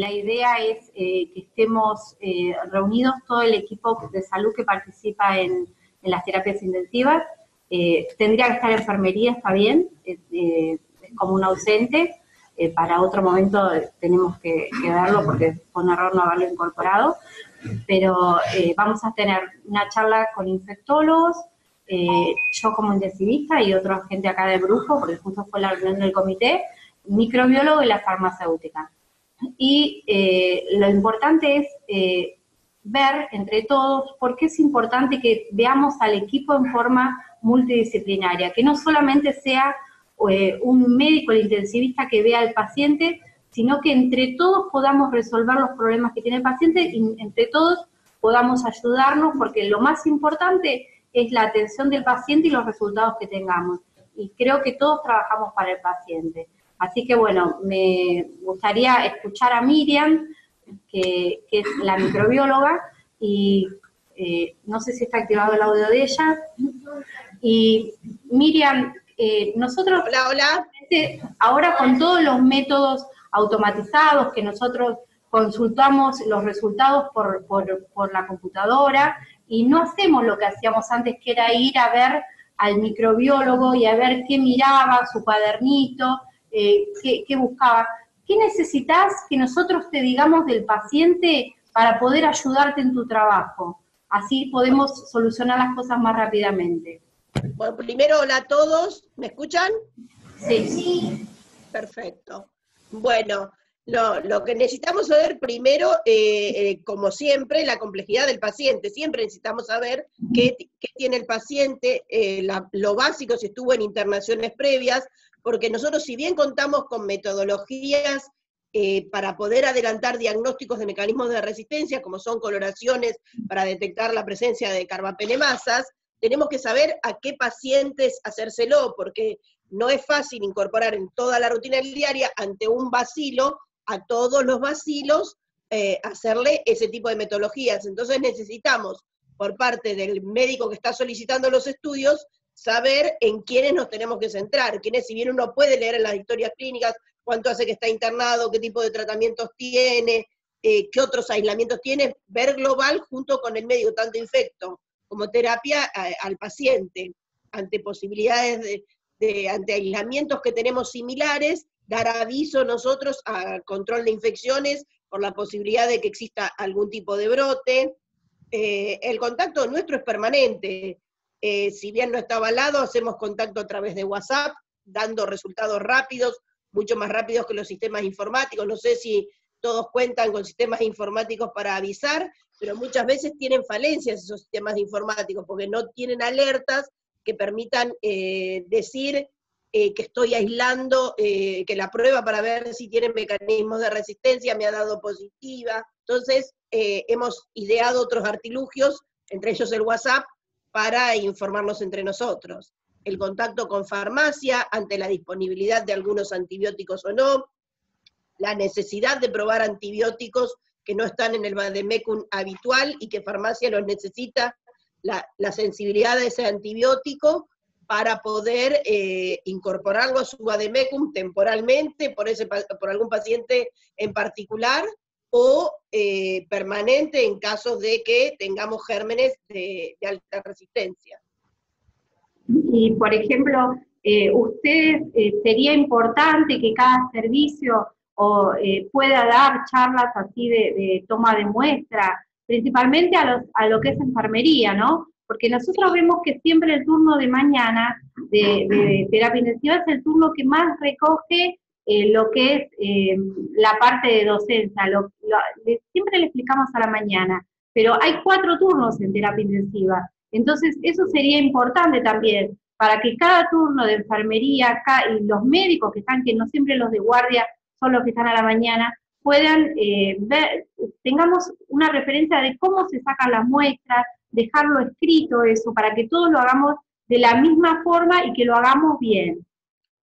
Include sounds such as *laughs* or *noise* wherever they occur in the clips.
La idea es eh, que estemos eh, reunidos todo el equipo de salud que participa en, las terapias intensivas. Eh, tendría que estar enfermería, está bien, es como un ausente. para otro momento tenemos que, verlo porque fue un error no haberlo incorporado. Pero vamos a tener una charla con infectólogos, yo como intensivista y otro gente acá de Brujo, porque justo fue la reunión del comité, microbiólogo y la farmacéutica. Y eh, lo importante es eh, ver entre todos por qué es importante que veamos al equipo en forma multidisciplinaria, que no solamente sea eh, un médico, el intensivista que vea al paciente, sino que entre todos podamos resolver los problemas que tiene el paciente y entre todos podamos ayudarnos, porque lo más importante es la atención del paciente y los resultados que tengamos. Y creo que todos trabajamos para el paciente. Así que bueno, me gustaría escuchar a Miriam, que, es la microbióloga, y eh, no sé si está activado el audio de ella. Y Miriam, eh, nosotros, hola, hola. ahora con todos los métodos automatizados que nosotros consultamos los resultados por, por, la computadora y no hacemos lo que hacíamos antes, que era ir a ver al microbiólogo y a ver qué miraba, su cuadernito, eh, qué, buscaba. ¿Qué necesitas que nosotros te digamos del paciente para poder ayudarte en tu trabajo? Así podemos solucionar las cosas más rápidamente. Bueno, primero, hola a todos. ¿Me escuchan? Sí. sí. Perfecto. Bueno, lo, que necesitamos saber primero, eh, eh, como siempre, la complejidad del paciente. Siempre necesitamos saber qué, tiene el paciente, lo básico si estuvo en internaciones previas, porque nosotros si bien contamos con metodologías eh, para poder adelantar diagnósticos de mecanismos de resistencia, como son coloraciones para detectar la presencia de carbapenemasas, tenemos que saber a qué pacientes hacérselo, porque no es fácil incorporar en toda la rutina diaria ante un vacilo a todos los vacilos eh, hacerle ese tipo de metodologías. Entonces necesitamos, por parte del médico que está solicitando los estudios, saber en quiénes nos tenemos que centrar, quiénes, si bien uno puede leer en las historias clínicas cuánto hace que está internado, qué tipo de tratamientos tiene, eh, qué otros aislamientos tiene, ver global junto con el médico, tanto infecto como terapia al paciente, ante posibilidades de, ante aislamientos que tenemos similares, dar aviso nosotros a control de infecciones por la posibilidad de que exista algún tipo de brote. Eh, el contacto nuestro es permanente, eh, si bien no está avalado, hacemos contacto a través de WhatsApp, dando resultados rápidos, mucho más rápidos que los sistemas informáticos. No sé si todos cuentan con sistemas informáticos para avisar, pero muchas veces tienen falencias esos sistemas informáticos porque no tienen alertas que permitan eh, decir eh, que estoy aislando, que la prueba para ver si tienen mecanismos de resistencia me ha dado positiva. Entonces, hemos ideado otros artilugios, entre ellos el WhatsApp, para informarnos entre nosotros. El contacto con farmacia ante la disponibilidad de algunos antibióticos o no, la necesidad de probar antibióticos que no están en el Bademecum habitual y que farmacia los necesita, la, sensibilidad de ese antibiótico para poder eh, incorporarlo a su Bademecum temporalmente por, ese, por algún paciente en particular o eh, permanente en caso de que tengamos gérmenes de, alta resistencia. Y, por ejemplo, eh, ¿ustedes eh, sería importante que cada servicio o, pueda dar charlas así de, toma de muestra, principalmente a, los, a lo que es enfermería, ¿no? Porque nosotros vemos que siempre el turno de mañana de, terapia intensiva es el turno que más recoge eh, lo que es eh, la parte de docencia. siempre le explicamos a la mañana, pero hay cuatro turnos en terapia intensiva. Entonces, eso sería importante también para que cada turno de enfermería acá, y los médicos que están, que no siempre los de guardia son los que están a la mañana, puedan eh, ver, tengamos una referencia de cómo se sacan las muestras, dejarlo escrito eso, para que todos lo hagamos de la misma forma y que lo hagamos bien.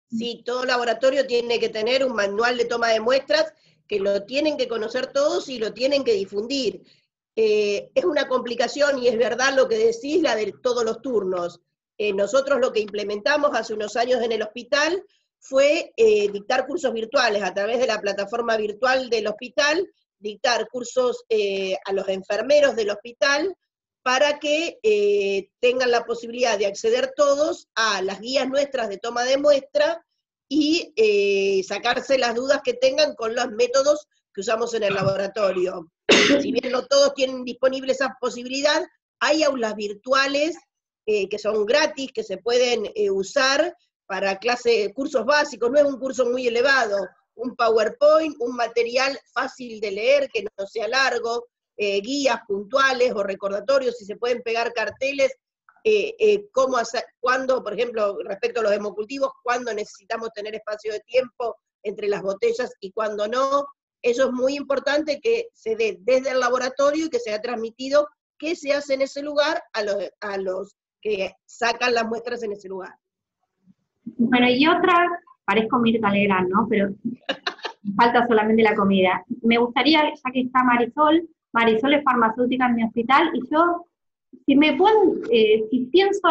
Sí, todo laboratorio tiene que tener un manual de toma de muestras que lo tienen que conocer todos y lo tienen que difundir. Eh, es una complicación y es verdad lo que decís, la de todos los turnos. Eh, nosotros lo que implementamos hace unos años en el hospital fue eh, dictar cursos virtuales a través de la plataforma virtual del hospital, dictar cursos a los enfermeros del hospital para que eh, tengan la posibilidad de acceder todos a las guías nuestras de toma de muestra y sacarse las dudas que tengan con los métodos que usamos en el laboratorio. Si bien no todos tienen disponible esa posibilidad, hay aulas virtuales que son gratis, que se pueden usar para clase, cursos básicos, no es un curso muy elevado, un PowerPoint, un material fácil de leer, que no sea largo, eh, guías puntuales o recordatorios, si se pueden pegar carteles, eh, eh, cómo hacer, cuándo, por ejemplo, respecto a los hemocultivos, cuándo necesitamos tener espacio de tiempo entre las botellas y cuándo no. Eso es muy importante que se dé desde el laboratorio y que sea transmitido qué se hace en ese lugar a los, a los que sacan las muestras en ese lugar. Bueno, y otra, parezco Mirta Legrand, ¿no? Pero *laughs* falta solamente la comida. Me gustaría, ya que está Marisol, Marisol es farmacéutica en mi hospital, y yo, si me pueden, eh, si pienso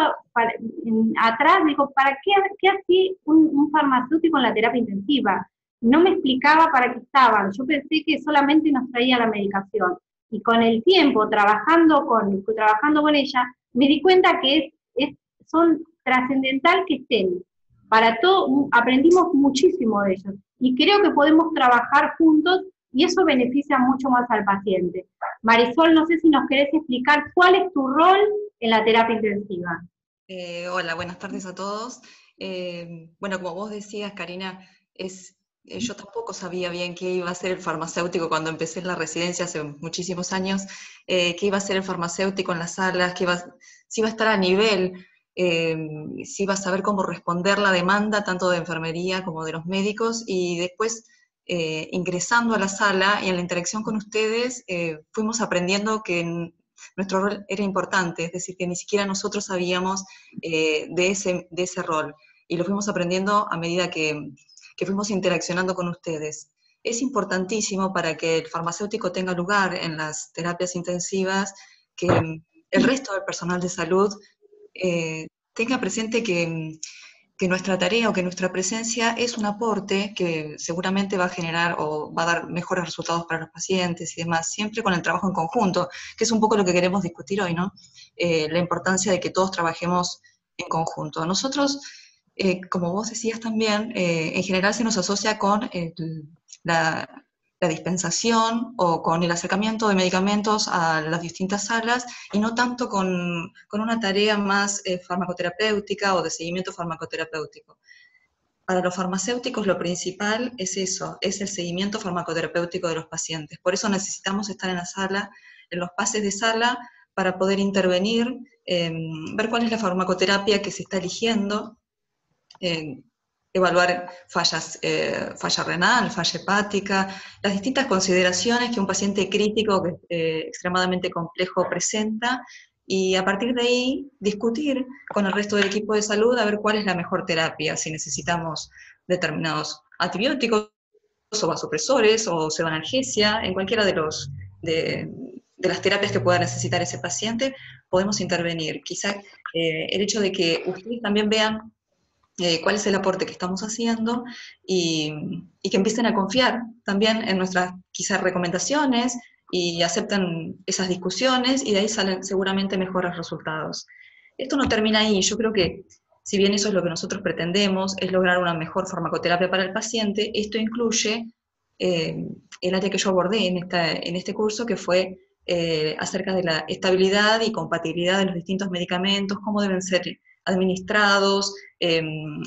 atrás, digo, ¿para qué, qué hacía un, farmacéutico en la terapia intensiva? No me explicaba para qué estaban, yo pensé que solamente nos traía la medicación. Y con el tiempo, trabajando con, trabajando con ella, me di cuenta que es, es son trascendental que estén para todo, aprendimos muchísimo de ellos y creo que podemos trabajar juntos y eso beneficia mucho más al paciente. Marisol, no sé si nos querés explicar cuál es tu rol en la terapia intensiva. Eh, hola, buenas tardes a todos. Eh, bueno, como vos decías, Karina, es, eh, yo tampoco sabía bien qué iba a ser el farmacéutico cuando empecé la residencia hace muchísimos años, qué iba a ser el farmacéutico en las salas, qué si iba a estar a nivel si iba a saber cómo responder la demanda tanto de enfermería como de los médicos y después eh, ingresando a la sala y en la interacción con ustedes eh, fuimos aprendiendo que nuestro rol era importante, es decir, que ni siquiera nosotros sabíamos de, ese, de ese rol y lo fuimos aprendiendo a medida que, que fuimos interaccionando con ustedes. Es importantísimo para que el farmacéutico tenga lugar en las terapias intensivas, que el resto del personal de salud eh, tenga presente que, nuestra tarea o que nuestra presencia es un aporte que seguramente va a generar o va a dar mejores resultados para los pacientes y demás, siempre con el trabajo en conjunto, que es un poco lo que queremos discutir hoy, ¿no? Eh, la importancia de que todos trabajemos en conjunto. Nosotros, eh, como vos decías también, en general se nos asocia con la, la dispensación o con el acercamiento de medicamentos a las distintas salas y no tanto con, una tarea más eh, farmacoterapéutica o de seguimiento farmacoterapéutico. Para los farmacéuticos lo principal es eso, es el seguimiento farmacoterapéutico de los pacientes. Por eso necesitamos estar en la sala, en los pases de sala, para poder intervenir, em, ver cuál es la farmacoterapia que se está eligiendo, em, evaluar fallas, eh, falla renal, falla hepática, las distintas consideraciones que un paciente crítico, eh, extremadamente complejo, presenta, y a partir de ahí discutir con el resto del equipo de salud a ver cuál es la mejor terapia, si necesitamos determinados antibióticos o vasopresores o analgesia, en cualquiera de, los, de, las terapias que pueda necesitar ese paciente, podemos intervenir. Quizá eh, el hecho de que ustedes también vean eh, cuál es el aporte que estamos haciendo y, que empiecen a confiar también en nuestras quizás recomendaciones y acepten esas discusiones y de ahí salen seguramente mejores resultados. Esto no termina ahí, yo creo que si bien eso es lo que nosotros pretendemos, es lograr una mejor farmacoterapia para el paciente, esto incluye eh, el área que yo abordé en, este curso, que fue eh, acerca de la estabilidad y compatibilidad de los distintos medicamentos, cómo deben ser administrados, em,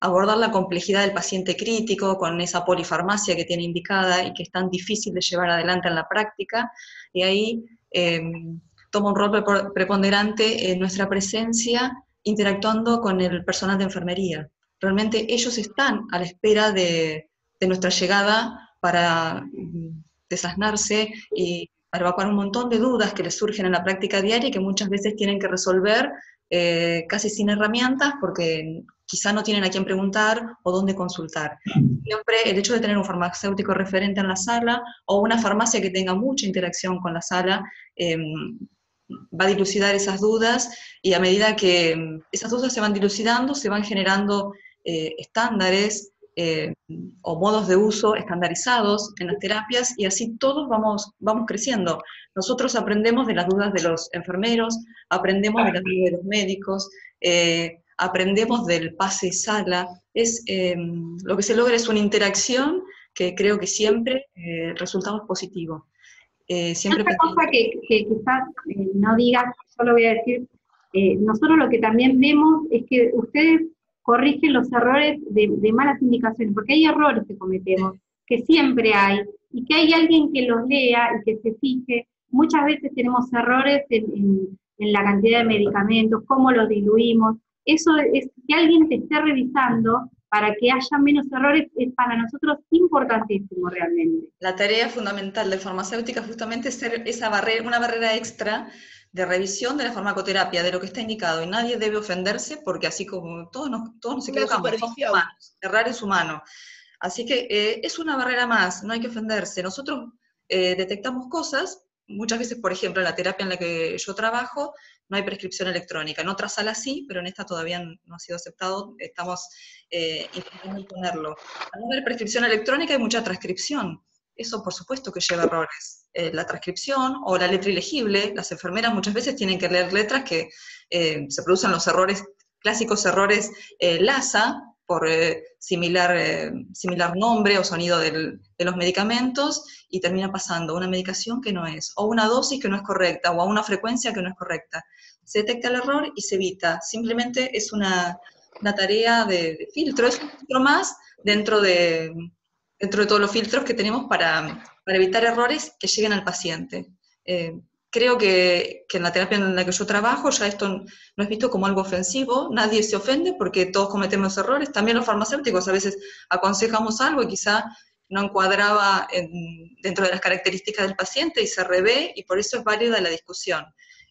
abordar la complejidad del paciente crítico con esa polifarmacia que tiene indicada y que es tan difícil de llevar adelante en la práctica, y ahí em, toma un rol preponderante en nuestra presencia interactuando con el personal de enfermería. Realmente ellos están a la espera de, de nuestra llegada para mm, desasnarse y para evacuar un montón de dudas que les surgen en la práctica diaria y que muchas veces tienen que resolver eh, casi sin herramientas porque quizá no tienen a quién preguntar o dónde consultar. Siempre el hecho de tener un farmacéutico referente en la sala o una farmacia que tenga mucha interacción con la sala em, va a dilucidar esas dudas y a medida que em, esas dudas se van dilucidando, se van generando eh, estándares eh, o modos de uso estandarizados en las terapias y así todos vamos, vamos creciendo. Nosotros aprendemos de las dudas de los enfermeros, aprendemos de las dudas de los médicos, aprendemos del pase sala. Es, lo que se logra es una interacción que creo que siempre resultamos positivos. Eh, siempre Otra cosa que, quizás eh, no digas, solo voy a decir, eh, nosotros lo que también vemos es que ustedes corrigen los errores de, malas indicaciones, porque hay errores que cometemos, que siempre hay, y que hay alguien que los lea y que se fije. Muchas veces tenemos errores en, en la cantidad de medicamentos, cómo los diluimos. Eso es que alguien te esté revisando para que haya menos errores es para nosotros importantísimo realmente. La tarea fundamental de farmacéutica justamente es ser esa barrera, una barrera extra de revisión de la farmacoterapia, de lo que está indicado, y nadie debe ofenderse porque así como todos nos, todos nos equivocamos, somos humanos, errar es humano. Así que eh, es una barrera más, no hay que ofenderse. Nosotros eh, detectamos cosas, muchas veces, por ejemplo, en la terapia en la que yo trabajo, no hay prescripción electrónica. En otras salas sí, pero en esta todavía no ha sido aceptado. Estamos eh, intentando imponerlo. Al no haber prescripción electrónica hay mucha transcripción. Eso, por supuesto, que lleva errores. Eh, la transcripción o la letra ilegible, las enfermeras muchas veces tienen que leer letras que eh, se producen los errores, clásicos errores LASA, por similar, similar nombre o sonido de los medicamentos, y termina pasando una medicación que no es, o una dosis que no es correcta, o a una frecuencia que no es correcta. Se detecta el error y se evita. Simplemente es una, una tarea de, filtro, es un filtro más dentro de, dentro de todos los filtros que tenemos para, evitar errores que lleguen al paciente. Eh, creo que, en la terapia en la que yo trabajo ya esto no es visto como algo ofensivo, nadie se ofende porque todos cometemos errores, también los farmacéuticos a veces aconsejamos algo y quizá no encuadraba dentro de las características del paciente y se revé y por eso es válida la discusión.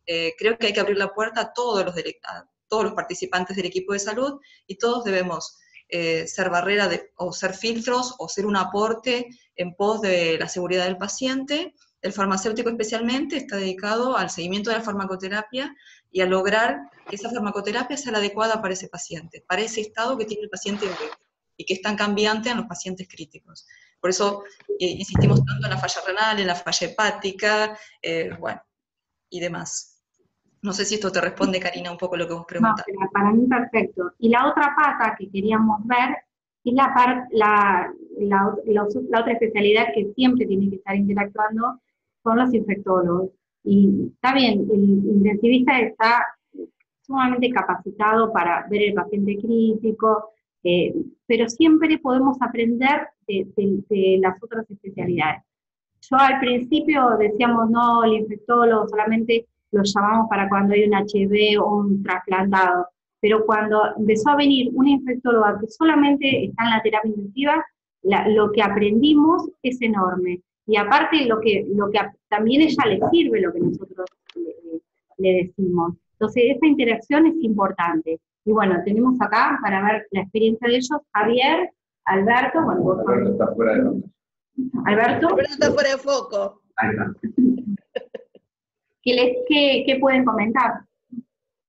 Eh, creo que hay que abrir la puerta a todos los, a todos los participantes del equipo de salud y todos debemos eh, ser barrera o ser filtros o ser un aporte en pos de la seguridad del paciente. El farmacéutico especialmente está dedicado al seguimiento de la farmacoterapia y a lograr que esa farmacoterapia sea la adecuada para ese paciente, para ese estado que tiene el paciente y que es tan cambiante en los pacientes críticos. Por eso eh, insistimos tanto en la falla renal, en la falla hepática, eh, bueno, y demás. No sé si esto te responde, Karina, un poco lo que vos preguntaste. No, para mí perfecto. Y la otra pata que queríamos ver es la, la, la, otra especialidad que siempre tiene que estar interactuando con los infectólogos. Y está bien, el intensivista está sumamente capacitado para ver el paciente crítico, eh, pero siempre podemos aprender de, las otras especialidades. Yo al principio decíamos, no, el infectólogo solamente lo llamamos para cuando hay un HB o un trasplantado. Pero cuando empezó a venir una infectóloga que solamente está en la terapia intensiva, lo que aprendimos es enorme. Y aparte lo que, lo que también ella le sirve lo que nosotros le, decimos. Entonces, esa interacción es importante. Y bueno, tenemos acá para ver la experiencia de ellos, Javier, Alberto, bueno, vos Alberto está fuera de Alberto. Alberto está fuera de foco. Ahí está. ¿Qué, pueden comentar?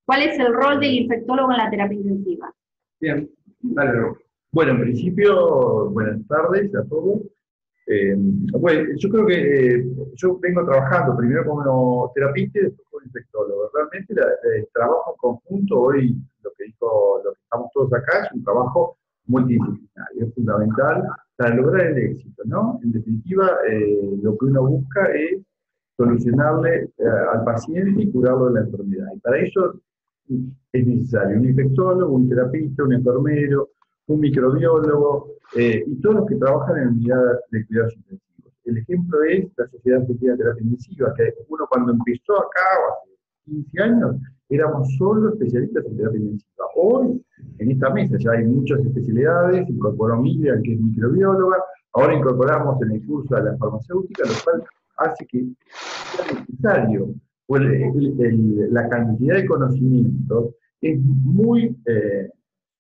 ¿Cuál es el rol del infectólogo en la terapia intensiva? Bien, dale. Bueno, en principio, buenas tardes a todos. Eh, yo creo que eh, yo vengo trabajando primero como terapista y después como infectólogo. Realmente el trabajo conjunto hoy, lo que dijo, lo que estamos todos acá, es un trabajo multidisciplinario, es fundamental para lograr el éxito, ¿no? En definitiva, eh, lo que uno busca es solucionarle eh, al paciente y curarlo de la enfermedad. Y para eso es necesario un infectólogo, un terapista, un enfermero, un microbiólogo eh, y todos los que trabajan en unidad de cuidados intensivos. El ejemplo es la Sociedad Argentina de Terapia Intensiva, que uno cuando empezó acá, hace 15 años, éramos solo especialistas en terapia intensiva. Hoy, en esta mesa ya hay muchas especialidades, incorporó Miriam, que es microbióloga, ahora incorporamos en el curso de la farmacéutica, lo cual hace que sea necesario, pues la cantidad de conocimientos es muy, eh,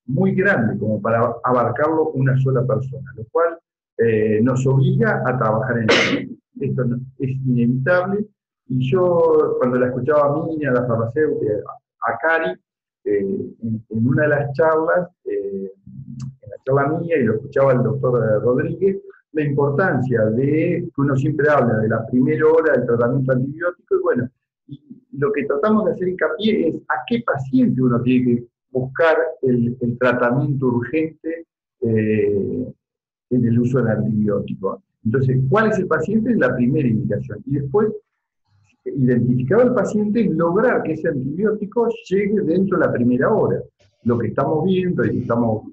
muy grande como para abarcarlo una sola persona, lo cual eh, nos obliga a trabajar en equipo. Esto es inevitable y yo cuando la escuchaba a mí, a la farmacéutica, a Cari, en, una de las charlas, en la charla mía, y lo escuchaba el doctor Rodríguez, la importancia de, que uno siempre habla de la primera hora del tratamiento antibiótico, y bueno, lo que tratamos de hacer hincapié es a qué paciente uno tiene que buscar el, tratamiento urgente eh, en el uso del antibiótico. Entonces, ¿cuál es el paciente? Es la primera indicación. Y después, identificado al paciente, lograr que ese antibiótico llegue dentro de la primera hora. Lo que estamos viendo y estamos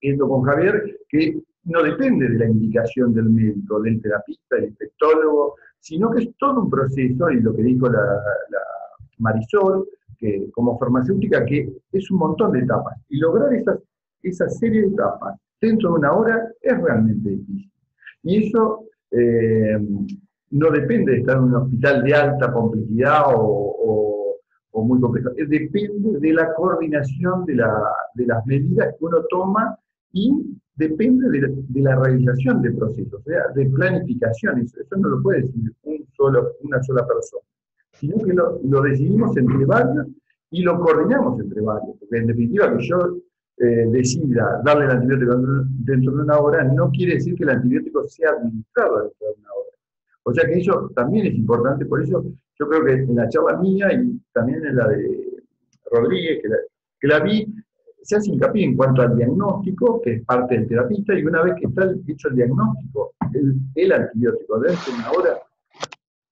viendo con Javier, que no depende de la indicación del médico, del terapista, del infectólogo, sino que es todo un proceso, y lo que dijo la, Marisol, que como farmacéutica, que es un montón de etapas. Y lograr esas, esa serie de etapas dentro de una hora es realmente difícil. Y eso eh, no depende de estar en un hospital de alta complejidad o, muy complejo, depende de la coordinación de, de las medidas que uno toma y depende de la, realización de procesos, o sea, de planificación. Eso, no lo puede decir una sola persona, sino que lo, decidimos entre varios y lo coordinamos entre varios. Porque en definitiva, que yo eh, decida darle el antibiótico dentro de una hora no quiere decir que el antibiótico sea administrado dentro de una hora. O sea que eso también es importante, por eso yo creo que en la charla mía y también en la de Rodríguez, que la vi, se hace hincapié en cuanto al diagnóstico, que es parte del terapista, y una vez que está hecho el diagnóstico, el, antibiótico de una hora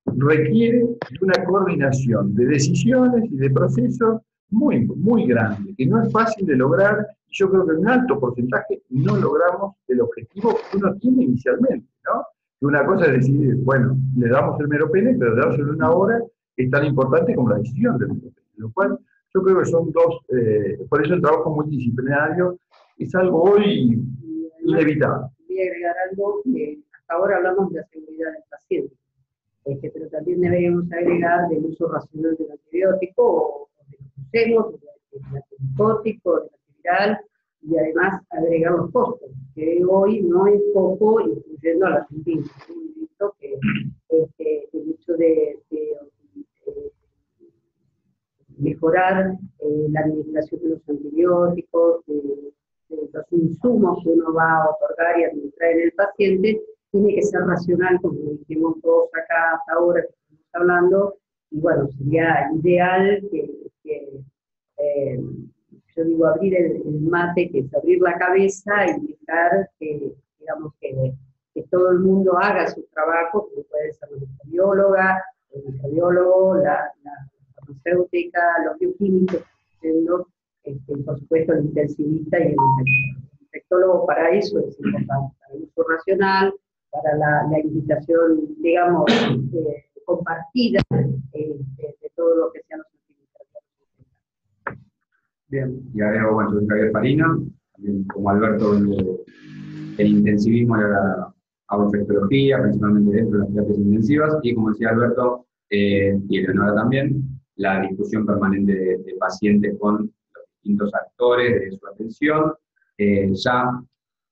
requiere de una coordinación de decisiones y de procesos muy, muy grande, que no es fácil de lograr, yo creo que en un alto porcentaje no logramos el objetivo que uno tiene inicialmente, ¿no? Que una cosa es decir, bueno, le damos el meropene, pero dárselo una hora es tan importante como la decisión del meropene, lo cual creo que son dos, eh, por eso el trabajo multidisciplinario es algo hoy inevitable. Voy a agregar algo que hasta ahora hablamos de la seguridad del paciente, este, pero también deberíamos agregar del uso racional del antibiótico o, de los usemos, del antibiótico, del antiviral, y además agregar los costos, que hoy no es poco, incluyendo a la Argentina. Hemos visto que este, el hecho de mejorar eh, la administración de los antibióticos, de, los insumos que uno va a otorgar y administrar en el paciente, tiene que ser racional, como dijimos todos acá hasta ahora que estamos hablando, y bueno, sería ideal que, eh, yo digo, abrir el, mate, que es abrir la cabeza y dejar que, digamos, que, que todo el mundo haga su trabajo, como puede ser la bióloga, el biólogo, la, la farmacéutica, los bioquímicos, este, por supuesto el intensivista y el infectólogo para eso es importante, para el uso racional, para la, la indicación, digamos, eh, compartida eh, de, todo lo que sean los. Bien, y agrego, bueno, soy Javier Farina, también como Alberto, el, el intensivismo la hago infectología, principalmente dentro de las terapias intensivas, y como decía Alberto, eh, y Eleonora también, la discusión permanente de, pacientes con los distintos actores de su atención. Eh, ya,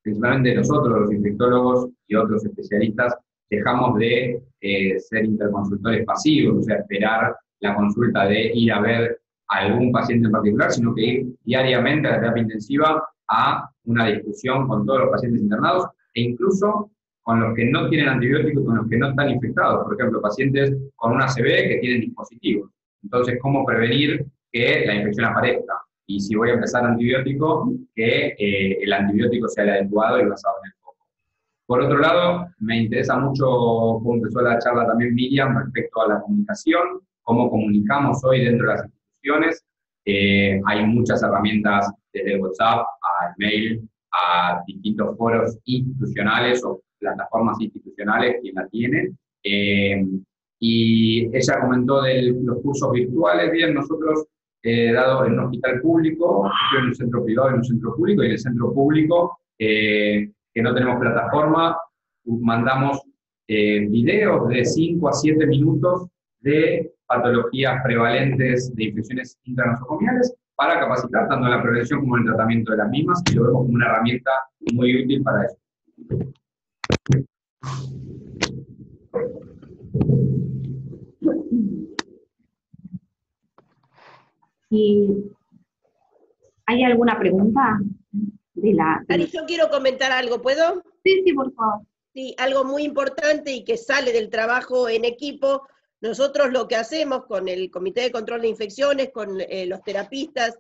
principalmente nosotros, los infectólogos y otros especialistas, dejamos de eh, ser interconsultores pasivos, o sea, esperar la consulta de ir a ver a algún paciente en particular, sino que ir diariamente a la terapia intensiva a una discusión con todos los pacientes internados e incluso con los que no tienen antibióticos, con los que no están infectados, por ejemplo, pacientes con una ACV que tienen dispositivos. Entonces, ¿cómo prevenir que la infección aparezca? Y si voy a empezar antibiótico, que eh, el antibiótico sea el adecuado y basado en el foco. Por otro lado, me interesa mucho, como empezó la charla también Miriam, respecto a la comunicación, cómo comunicamos hoy dentro de las instituciones. Eh, hay muchas herramientas desde WhatsApp a mail, a distintos foros institucionales o plataformas institucionales, quien la tiene. Eh, y ella comentó de los cursos virtuales, bien, nosotros, eh, dado en un hospital público, en un centro privado, en un centro público, y en el centro público, eh, que no tenemos plataforma, mandamos eh, videos de 5 a 7 minutos de patologías prevalentes de infecciones intranosocomiales para capacitar tanto en la prevención como en el tratamiento de las mismas, y lo vemos como una herramienta muy útil para eso. Y ¿Hay alguna pregunta? De la, Ari, yo quiero comentar algo, ¿puedo? Sí, sí, por favor. Sí, algo muy importante y que sale del trabajo en equipo. Nosotros lo que hacemos con el Comité de Control de Infecciones, con eh, los terapistas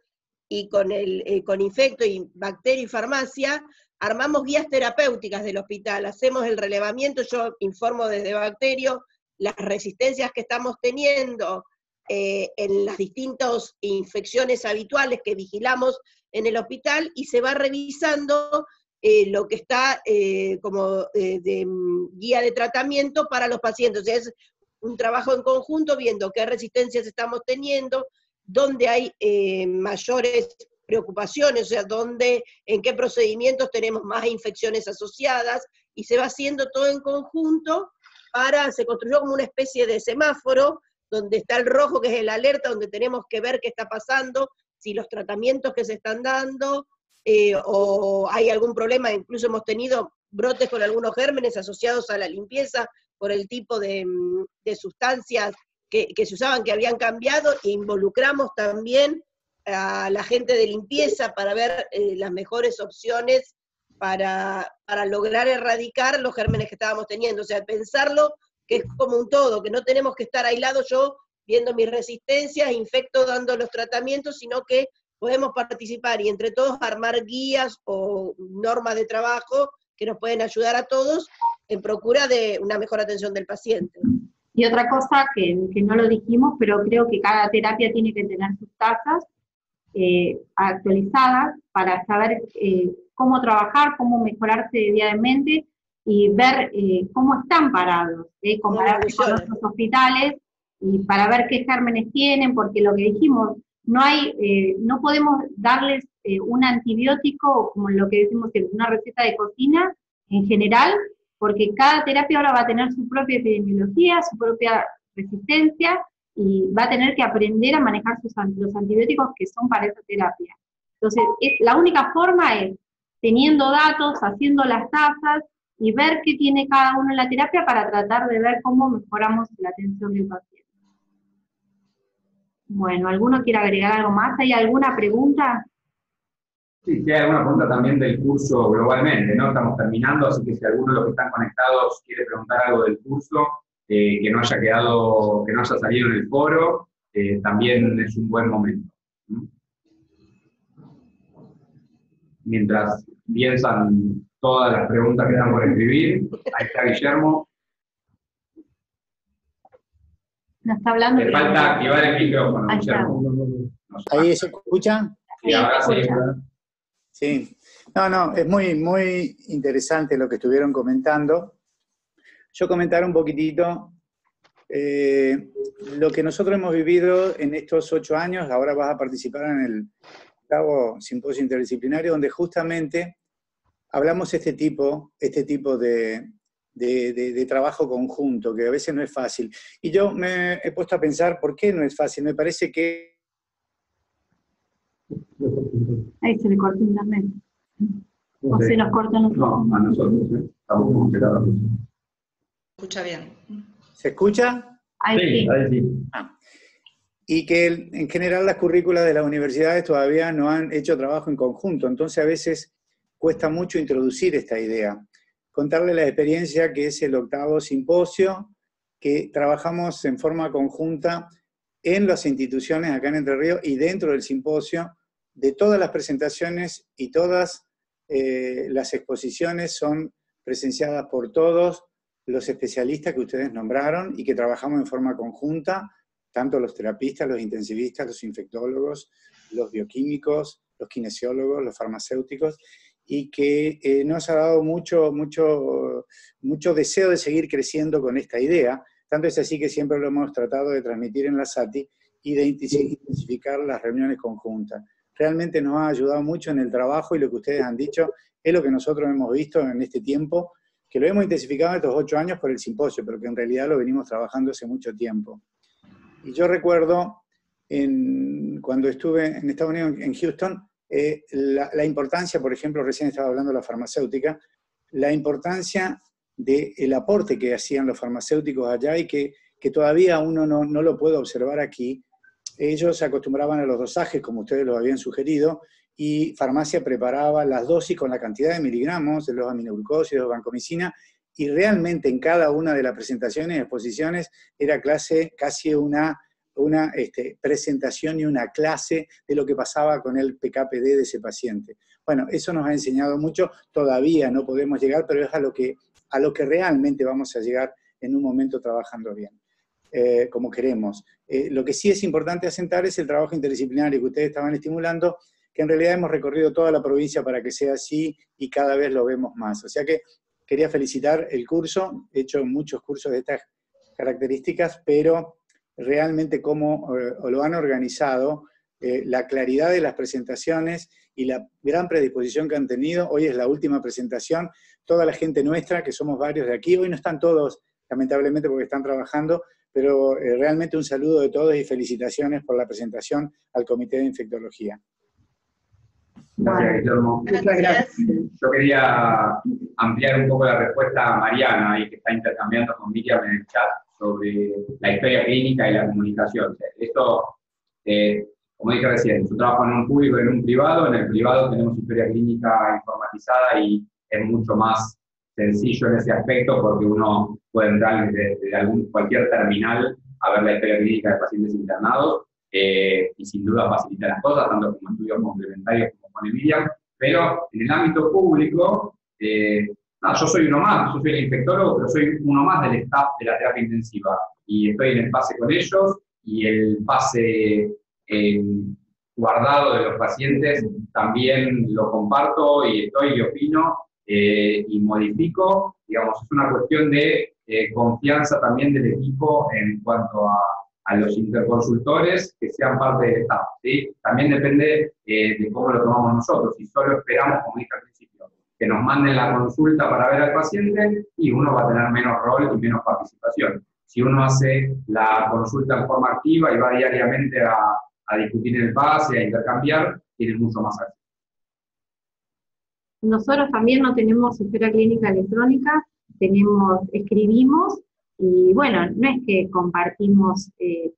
y con, el, eh, con Infecto y Bacteria y Farmacia, armamos guías terapéuticas del hospital, hacemos el relevamiento, yo informo desde Bacterio las resistencias que estamos teniendo eh, en las distintas infecciones habituales que vigilamos en el hospital y se va revisando eh, lo que está eh, como de mm, guía de tratamiento para los pacientes. Es un trabajo en conjunto viendo qué resistencias estamos teniendo, dónde hay mayores preocupaciones, o sea, dónde, en qué procedimientos tenemos más infecciones asociadas, y se va haciendo todo en conjunto se construyó como una especie de semáforo donde está el rojo, que es el alerta, donde tenemos que ver qué está pasando, si los tratamientos que se están dando, eh, o hay algún problema, incluso hemos tenido brotes con algunos gérmenes asociados a la limpieza por el tipo de, mm, sustancias que, se usaban, que habían cambiado, e involucramos también a la gente de limpieza para ver eh, las mejores opciones para, para lograr erradicar los gérmenes que estábamos teniendo. O sea, pensarlo que es como un todo, que no tenemos que estar aislados yo viendo mis resistencias, infecto dando los tratamientos, sino que podemos participar y entre todos armar guías o normas de trabajo que nos pueden ayudar a todos en procura de una mejor atención del paciente. Y otra cosa que, que no lo dijimos, pero creo que cada terapia tiene que tener sus tasas eh, actualizadas para saber eh, cómo trabajar, cómo mejorarse diariamente y ver eh, cómo están parados, ¿eh? compararse con otros hospitales y para ver qué gérmenes tienen, porque lo que dijimos, no hay, no podemos darles un antibiótico como lo que decimos que una receta de cocina en general, porque cada terapia ahora va a tener su propia epidemiología, su propia resistencia y va a tener que aprender a manejar sus, los antibióticos que son para esa terapia. Entonces, la única forma es teniendo datos, haciendo las tasas y ver qué tiene cada uno en la terapia para tratar de ver cómo mejoramos la atención del paciente. Bueno, ¿alguno quiere agregar algo más? ¿Hay alguna pregunta? Sí, si hay alguna pregunta también del curso globalmente, ¿no? Estamos terminando, así que si alguno de los que están conectados quiere preguntar algo del curso, eh, que no haya quedado, que no haya salido en el foro, eh, también es un buen momento. Mientras piensan todas las preguntas que están por escribir, ahí está Guillermo. No está hablando. Le falta activar el micrófono, ahí Guillermo. ¿Ahí se escucha? Sí, ahora sí. Sí. No, no, es muy, muy interesante lo que estuvieron comentando. Yo comentar un poquitito eh, lo que nosotros hemos vivido en estos ocho años. Ahora vas a participar en el octavo simposio interdisciplinario, donde justamente hablamos este tipo, este tipo de, de, trabajo conjunto, que a veces no es fácil. Y yo me he puesto a pensar, ¿por qué no es fácil? Me parece que... Ahí se le corta internet. O se nos corta nosotros. No, a nosotros, ¿eh? estamos congelados escucha bien. ¿Se escucha? Ahí sí. Ahí sí. Ah. Y que en general las currículas de las universidades todavía no han hecho trabajo en conjunto, entonces a veces cuesta mucho introducir esta idea. Contarle la experiencia que es el octavo simposio, que trabajamos en forma conjunta en las instituciones acá en Entre Ríos y dentro del simposio, de todas las presentaciones y todas eh, las exposiciones son presenciadas por todos, los especialistas que ustedes nombraron y que trabajamos en forma conjunta, tanto los terapistas, los intensivistas, los infectólogos, los bioquímicos, los kinesiólogos, los farmacéuticos, y que eh, nos ha dado mucho, mucho, mucho deseo de seguir creciendo con esta idea. Tanto es así que siempre lo hemos tratado de transmitir en la SATI y de intensificar las reuniones conjuntas. Realmente nos ha ayudado mucho en el trabajo y lo que ustedes han dicho es lo que nosotros hemos visto en este tiempo que lo hemos intensificado en estos ocho años por el simposio, pero que en realidad lo venimos trabajando hace mucho tiempo. Y yo recuerdo, cuando estuve en Estados Unidos, en Houston, eh, la, importancia, por ejemplo, recién estaba hablando de la farmacéutica, la importancia del aporte que hacían los farmacéuticos allá y que, que todavía uno no, no, lo puede observar aquí. Ellos se acostumbraban a los dosajes, como ustedes lo habían sugerido, y farmacia preparaba las dosis con la cantidad de miligramos de los aminoglucósidos, vancomicina, y realmente en cada una de las presentaciones exposiciones era clase casi una, una este, presentación y una clase de lo que pasaba con el PKPD de ese paciente. Bueno, eso nos ha enseñado mucho, todavía no podemos llegar, pero es a lo que, a lo que realmente vamos a llegar en un momento trabajando bien. Eh, como queremos. Eh, lo que sí es importante asentar es el trabajo interdisciplinario que ustedes estaban estimulando, que en realidad hemos recorrido toda la provincia para que sea así y cada vez lo vemos más. O sea que quería felicitar el curso, he hecho muchos cursos de estas características, pero realmente cómo eh, lo han organizado, la claridad de las presentaciones y la gran predisposición que han tenido. Hoy es la última presentación. Toda la gente nuestra, que somos varios de aquí, hoy no están todos, lamentablemente, porque están trabajando, pero eh, realmente un saludo de todos y felicitaciones por la presentación al Comité de Infectología. Gracias, Guillermo. Muchas gracias. Yo quería ampliar un poco la respuesta a Mariana, ahí que está intercambiando con Miriam en el chat sobre la historia clínica y la comunicación. Esto, eh, como dije recién, yo trabajo en un público y en un privado. En el privado tenemos historia clínica informatizada y es mucho más sencillo en ese aspecto porque uno puede entrar desde, algún, cualquier terminal a ver la historia clínica de pacientes internados eh, y sin duda facilita las cosas, tanto como estudios complementarios como con Emilia, pero en el ámbito público, eh, yo soy uno más, yo soy el infectólogo, pero soy uno más del staff de la terapia intensiva. Y estoy en el pase con ellos y el pase eh, guardado de los pacientes también lo comparto y estoy y opino eh, y modifico, digamos, es una cuestión de confianza también del equipo en cuanto a, a, los interconsultores que sean parte del staff. ¿sí? También depende eh, de cómo lo tomamos nosotros. Si solo esperamos, como dije al principio, que nos manden la consulta para ver al paciente, y uno va a tener menos rol y menos participación. Si uno hace la consulta en forma activa y va diariamente a, a discutir el pase, a intercambiar, tiene mucho más acceso. Nosotros también no tenemos historia clínica electrónica, tenemos, escribimos y bueno, no es que compartimos, eh,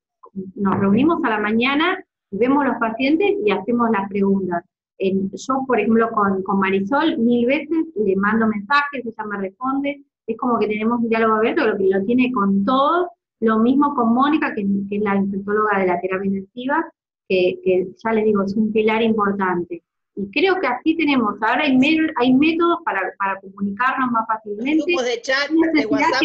nos reunimos a la mañana, vemos los pacientes y hacemos las preguntas. yo, por ejemplo, con, Marisol, mil veces le mando mensajes, ella me responde, es como que tenemos un diálogo abierto, lo que lo tiene con todos, lo mismo con Mónica, que, es la infectóloga de la terapia intensiva, que ya les digo, es un pilar importante. Y creo que así tenemos, ahora hay, hay métodos para, para, comunicarnos más fácilmente. Grupos de chat, de WhatsApp,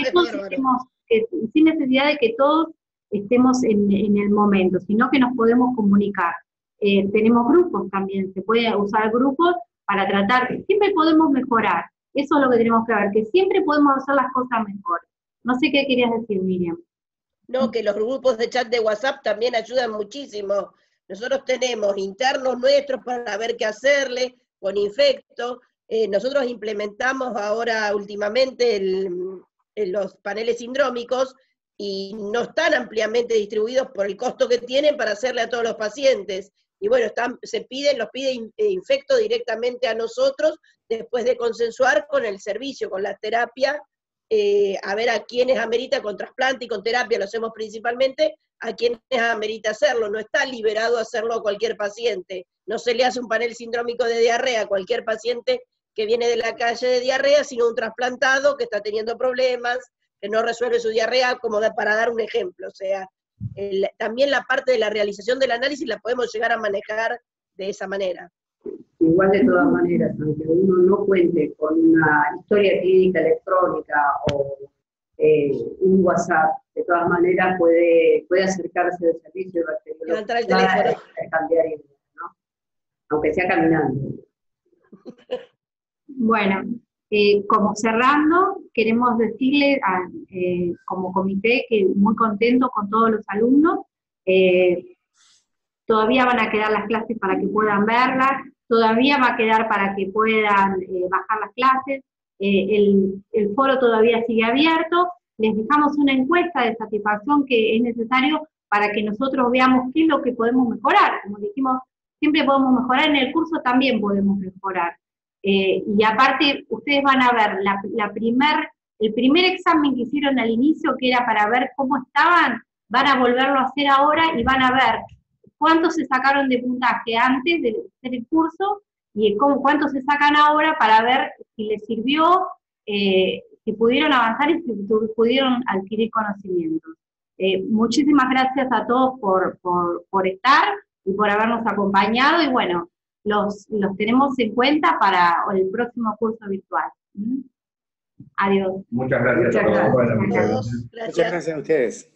sin necesidad de que todos estemos en, en, el momento, sino que nos podemos comunicar. Eh, tenemos grupos también, se puede usar grupos para tratar, siempre podemos mejorar. Eso es lo que tenemos que ver, que siempre podemos hacer las cosas mejor. No sé qué querías decir, Miriam. No, que los grupos de chat de WhatsApp también ayudan muchísimo nosotros tenemos internos nuestros para ver qué hacerle con infecto. Eh, nosotros implementamos ahora últimamente los paneles sindrómicos y no están ampliamente distribuidos por el costo que tienen para hacerle a todos los pacientes. Y bueno, se piden, los pide eh, infecto directamente a nosotros después de consensuar con el servicio, con la terapia, eh, a ver a quiénes amerita con trasplante y con terapia, lo hacemos principalmente, a quienes amerita hacerlo, no está liberado a hacerlo a cualquier paciente. No se le hace un panel sindrómico de diarrea a cualquier paciente que viene de la calle de diarrea, sino un trasplantado que está teniendo problemas, que no resuelve su diarrea, como para dar un ejemplo. O sea, también la parte de la realización del análisis la podemos llegar a manejar de esa manera. Igual de todas maneras, aunque uno no cuente con una historia clínica electrónica o eh, un WhatsApp, de todas maneras puede, puede acercarse del servicio de bacteriología y cambiar ¿no? Aunque sea caminando. *laughs* Bueno, eh, como cerrando, queremos decirle eh, como comité que muy contento con todos los alumnos. todavía van a quedar las clases para que puedan verlas, todavía va a quedar para que puedan bajar las clases. Eh, el, foro todavía sigue abierto, les dejamos una encuesta de satisfacción que es necesario para que nosotros veamos qué es lo que podemos mejorar. Como dijimos, siempre podemos mejorar, en el curso también podemos mejorar. Eh, y aparte, ustedes van a ver la, primer, el primer examen que hicieron al inicio, que era para ver cómo estaban, van a volverlo a hacer ahora y van a ver cuántos se sacaron de puntaje antes de hacer el curso y cómo, cuántos se sacan ahora para ver si les sirvió, eh, si pudieron avanzar y si pudieron adquirir conocimientos. Eh, muchísimas gracias a todos por, por, estar y por habernos acompañado y bueno, los, los tenemos en cuenta para el próximo curso virtual. ¿Mm? Adiós. Muchas gracias. Muchas gracias a ustedes.